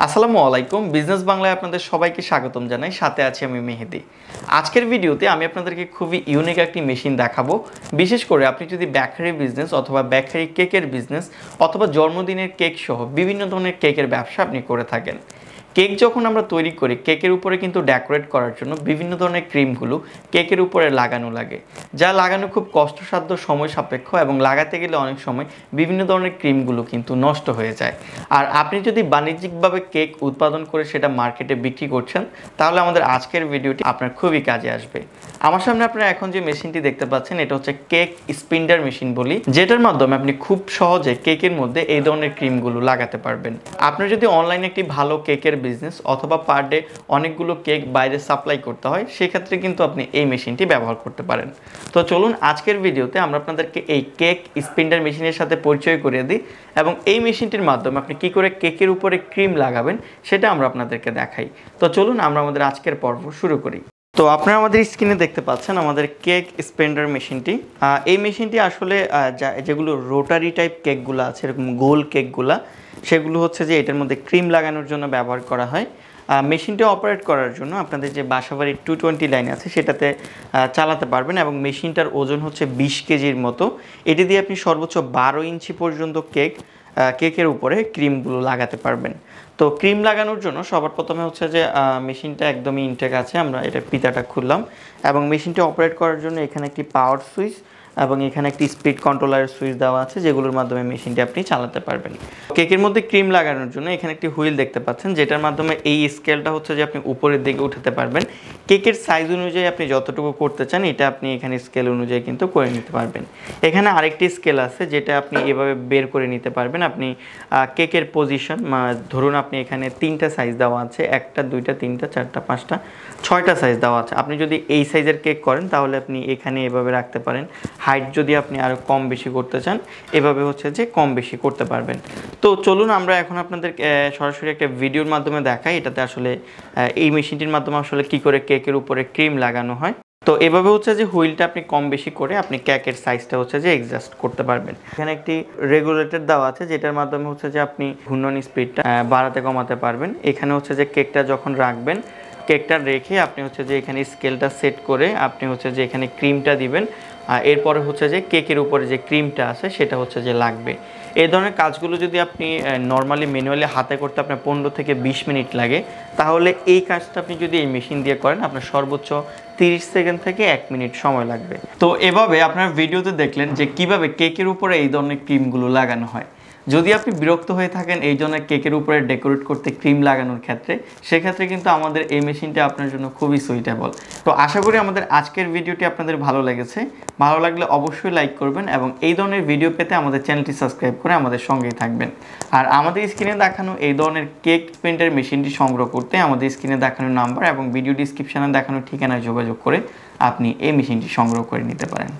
আসসালামু আলাইকুম। বিজনেস বাংলায় আপনাদের সবাইকে স্বাগতম জানাই। সাথে আছি আমি মেহেদি। আজকের ভিডিওতে আমি আপনাদেরকে খুবই ইউনিক একটি মেশিন দেখাবো। বিশেষ করে আপনি যদি ব্যাকারি বিজনেস অথবা ব্যাকারি কেকের বিজনেস অথবা জন্মদিনের কেক সহ বিভিন্ন ধরনের কেকের ব্যবসা আপনি করে থাকেন। কেক যখন আমরা তৈরি করি, কেকের উপরে কিন্তু ডেকোরেট করার জন্য বিভিন্ন ধরনের ক্রিমগুলো কেকের উপরে লাগানো লাগে, যা লাগানো খুব কষ্টসাধ্য সময় সাপেক্ষ এবং লাগাতে গেলে অনেক সময় বিভিন্ন ধরনের ক্রিমগুলো কিন্তু নষ্ট হয়ে যায়। আর আপনি যদি বাণিজ্যিকভাবে কেক উৎপাদন করে সেটা মার্কেটে বিক্রি করছেন, তাহলে আমাদের আজকের ভিডিওটি আপনার খুবই কাজে আসবে। আমার সামনে আপনারা এখন যে মেশিনটি দেখতে পাচ্ছেন, এটা হচ্ছে কেক স্পিন্ডার মেশিন বলি, যেটার মাধ্যমে আপনি খুব সহজে কেকের মধ্যে এই ধরনের ক্রিমগুলো লাগাতে পারবেন। আপনার যদি অনলাইনে একটি ভালো কেকের বিজনেস অথবা পার ডে অনেকগুলো কেক বাইরে সাপ্লাই করতে হয়, সেক্ষেত্রে কিন্তু আপনি এই মেশিনটি ব্যবহার করতে পারেন। তো চলুন আজকের ভিডিওতে আমরা আপনাদেরকে এই কেক স্পিন্ডার মেশিনের সাথে পরিচয় করিয়ে দিই এবং এই মেশিনটির মাধ্যমে আপনি কি করে কেকের উপরে ক্রিম লাগাবেন, সেটা আমরা আপনাদেরকে দেখাই। তো চলুন আমরা আমাদের আজকের পর্ব শুরু করি। তো আপনারা আমাদের স্ক্রিনে দেখতে পাচ্ছেন আমাদের কেক স্পেন্ডার মেশিনটি। এই মেশিনটি আসলে যেগুলো রোটারি টাইপ কেকগুলো আছে, এরকম গোল কেকগুলা, সেগুলো হচ্ছে যে এটার মধ্যে ক্রিম লাগানোর জন্য ব্যবহার করা হয়। মেশিনটা অপারেট করার জন্য আপনাদের যে বাসাবাড়ির টু টোয়েন্টি লাইন আছে, সেটাতে চালাতে পারবেন এবং মেশিনটার ওজন হচ্ছে বিশ কেজির মতো। এটি দিয়ে আপনি সর্বোচ্চ বারো ইঞ্চি পর্যন্ত কেক কেকের উপরে ক্রিমগুলো লাগাতে পারবেন। তো ক্রিম লাগানোর জন্য সবার প্রথমে হচ্ছে যে মেশিনটা একদমই ইনটেক আছে, আমরা এটা পিতাটা খুললাম এবং মেশিনটা অপারেট করার জন্য এখানে একটি পাওয়ার সুইচ এবং এখানে একটি স্পিড কন্ট্রোলারের সুইচ দেওয়া আছে, যেগুলোর মাধ্যমে মেশিনটি আপনি চালাতে পারবেন। কেকের মধ্যে ক্রিম লাগানোর জন্য এখানে একটি হুইল দেখতে পাচ্ছেন, যেটার মাধ্যমে এই স্কেলটা হচ্ছে যে আপনি উপরের দিকে উঠাতে পারবেন। কেকের সাইজ অনুযায়ী আপনি যতটুকু করতে চান, এটা আপনি এখানে স্কেল অনুযায়ী কিন্তু করে নিতে পারবেন। এখানে আরেকটি স্কেল আছে, যেটা আপনি এভাবে বের করে নিতে পারবেন। আপনি কেকের পজিশন ধরুন আপনি এখানে তিনটা সাইজ দেওয়া আছে, একটা, দুইটা, তিনটা, চারটা, পাঁচটা, ছয়টা সাইজ দেওয়া আছে। আপনি যদি এই সাইজের কেক করেন, তাহলে আপনি এখানে এভাবে রাখতে পারেন। হাইট যদি আপনি আরও কম বেশি করতে চান, এভাবে হচ্ছে যে কম বেশি করতে পারবেন। তো চলুন আমরা এখন আপনাদের সরাসরি একটা ভিডিওর মাধ্যমে দেখাই, এটাতে আসলে এই মেশিনটির মাধ্যমে আসলে কি করে কেকের উপরে ক্রিম লাগানো হয়। তো এভাবে হচ্ছে যে হুইলটা আপনি কম বেশি করে আপনি কেকের সাইজটা হচ্ছে যে এডজাস্ট করতে পারবেন। এখানে একটি রেগুলেটর দেওয়া আছে, যেটার মাধ্যমে হচ্ছে যে আপনি ঘূর্ণন স্পিডটা বাড়াতে কমাতে পারবেন। এখানে হচ্ছে যে কেকটা যখন রাখবেন, কেকটা রেখে আপনি হচ্ছে যে এখানে স্কেলটা সেট করে আপনি হচ্ছে যে এখানে ক্রিমটা দিবেন। এরপরে হচ্ছে যে কেকের উপরে যে ক্রিমটা আছে, সেটা হচ্ছে যে লাগবে। এই ধরনের কাজগুলো যদি আপনি নর্মালি ম্যানুয়ালি হাতে করতে আপনার পনেরো থেকে বিশ মিনিট লাগে, তাহলে এই কাজটা আপনি যদি এই মেশিন দিয়ে করেন, আপনার সর্বোচ্চ তিরিশ সেকেন্ড থেকে এক মিনিট সময় লাগবে। তো এভাবে আপনার ভিডিওতে দেখলেন যে কীভাবে কেকের উপরে এই ধরনের ক্রিমগুলো লাগানো হয়। যদি আপনি বিরক্ত হয়ে থাকেন, এই জন্য কেকের উপরে ডেকোরেট করতে ক্রিম লাগানোর ক্ষেত্রে, সেক্ষেত্রে কিন্তু আমাদের এই মেশিনটা আপনার জন্য খুবই সুইটেবল তো আশা করি আমাদের আজকের ভিডিওটি আপনাদের ভালো লেগেছে। ভালো লাগলে অবশ্যই লাইক করবেন এবং এই ধরনের ভিডিও পেতে আমাদের চ্যানেলটি সাবস্ক্রাইব করে আমাদের সঙ্গেই থাকবেন। আর আমাদের স্ক্রিনে দেখানো এই ধরনের কেক প্রিন্টের মেশিনটি সংগ্রহ করতে আমাদের স্ক্রিনে দেখানো নাম্বার এবং ভিডিও ডিসক্রিপশানে দেখানো ঠিকানায় যোগাযোগ করে আপনি এই মেশিনটি সংগ্রহ করে নিতে পারেন।